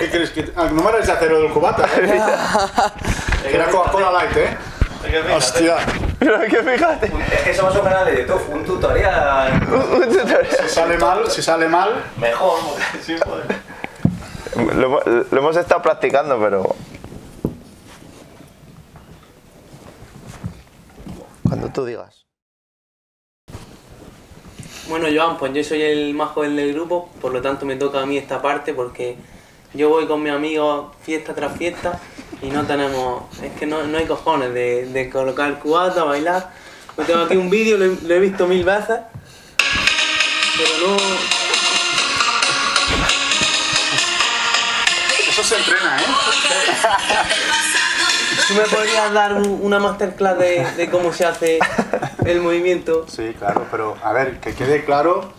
¿Qué crees que.? Ah, no me eres de acero del cubata, ¿eh? Que era Coca-Cola Light, ¿eh? Hostia. Pero que fíjate. Es que somos un canal de YouTube, un tutorial Un tutorial. Si sale mal, si sale mal. mejor, porque sí, joder. Lo, hemos- lo hemos estado practicando, pero. Cuando tú digas. Bueno, Joan, pues yo soy el más joven del grupo, por lo tanto me toca a mí esta parte porque yo voy con mis amigos fiesta tras fiesta y no tenemos, es que no, no hay cojones de, de colocar el cubata, bailar. Yo tengo aquí un vídeo, lo, he- lo he visto mil veces, pero no... Eso se entrena, ¿eh? ¿Tú me podrías dar un- una masterclass de, de cómo se hace el movimiento? Sí, claro, pero a ver, que quede claro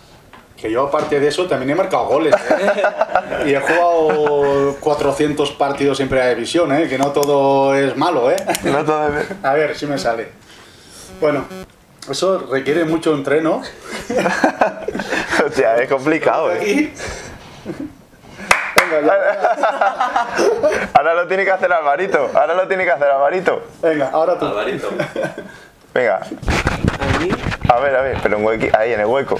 que yo aparte de eso también he marcado goles, ¿eh? Y he jugado 400 partidos en primera división, ¿eh? Que no todo es malo, ¿eh? No todo de- A ver si me sale. Bueno, eso requiere mucho entreno. Hostia, es complicado, eh. Venga, ya. Ahora lo tiene que hacer Alvarito. Ahora lo tiene que hacer Alvarito. Venga, ahora tú. Alvarito. Venga. A ver, a ver, pero en huequi- ahí en el hueco.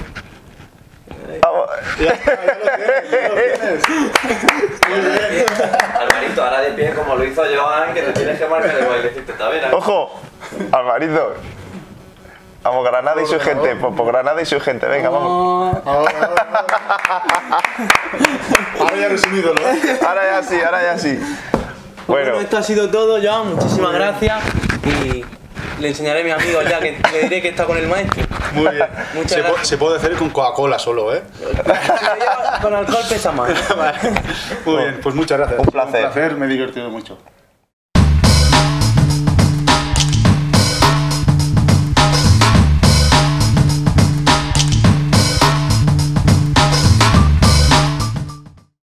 Vamos. Ya, está, ya lo tienes, ya lo tienes. Muy bien. Alvarito, ahora de pie como lo hizo Joan, que te tienes que marcar el bailecito también. ¿eh? ¡Ojo! Alvarito. Vamos, Granada y su gente. Por, por Granada y su gente. Venga, vamos. Ahora, ya ídolo, ¿eh? Ahora ya sí, ahora ya sí. Bueno, Bueno, esto ha sido todo, Joan. Muchísimas gracias. Y le enseñaré a mi amigo ya que le diré que está con el maestro. Muy bien. Muchas Se, gracias. se puede hacer con Coca-Cola solo, ¿eh? Con alcohol pesa más. Vale. Muy bien, pues muchas gracias. Un placer. Un placer, me he divertido mucho.